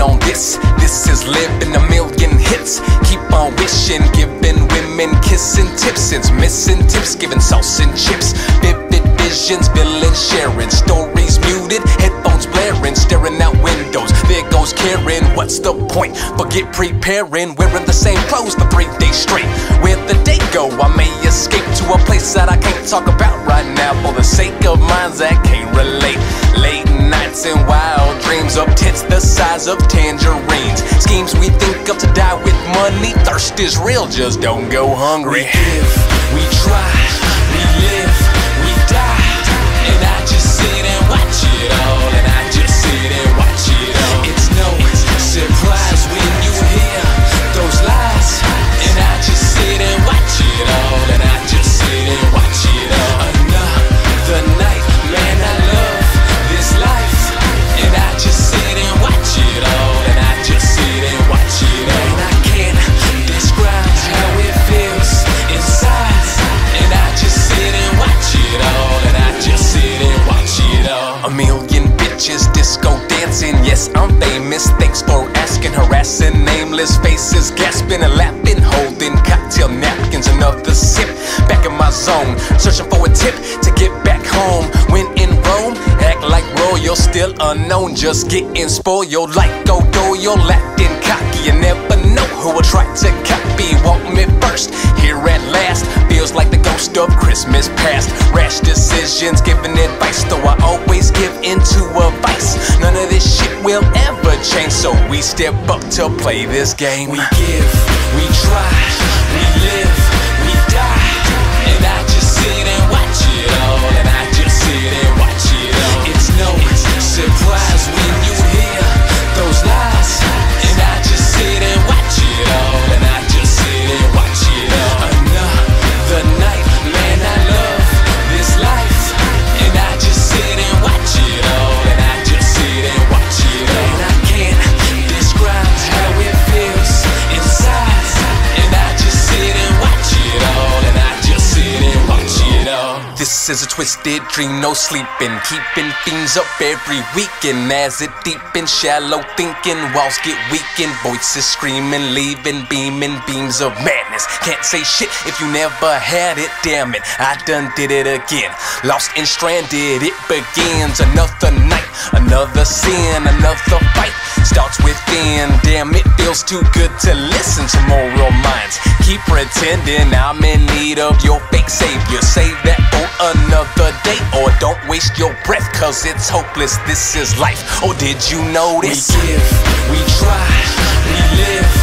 On this, this is living a million hits. Keep on wishing, giving women kissing tips. It's missing tips, giving sauce and chips. Vivid visions, villain sharing. Stories goes Karen, what's the point? Forget preparing, wearing the same clothes for three days straight. Where the day go, I may escape to a place that I can't talk about right now. For the sake of minds that can't relate. Late nights and wild dreams of tits the size of tangerines. Schemes we think of to die with money. Thirst is real, just don't go hungry. We give, we try, Yes, I'm famous. Thanks for asking. Harassing nameless faces, gasping and laughing, holding cocktail napkins. Another sip. Back in my zone, searching for a tip to get back home. When in Rome, act like royal, still unknown. Just getting spoiled like Godoy, Latin cocky. You never know who will try to copy. Want me first, here at last. Feels like the of Christmas past. Rash decisions, giving advice, though I always give into a vice. None of this shit will ever change, so we step up to play this game. We give, we try, we live, is a twisted dream, no sleeping. Keeping things up every weekend. As it deepens, shallow thinking. Walls get weakened, voices screaming, leaving, beaming, beams of madness. Can't say shit if you never had it, damn it. I done did it again. Lost and stranded, it begins. Another night, another sin, another fight. Starts within, damn, it feels too good to listen to minds. Keep pretending I'm in need of your fake savior. Save that for another day, or don't waste your breath, cause it's hopeless. This is life. Or did you notice? We give, we try, we live.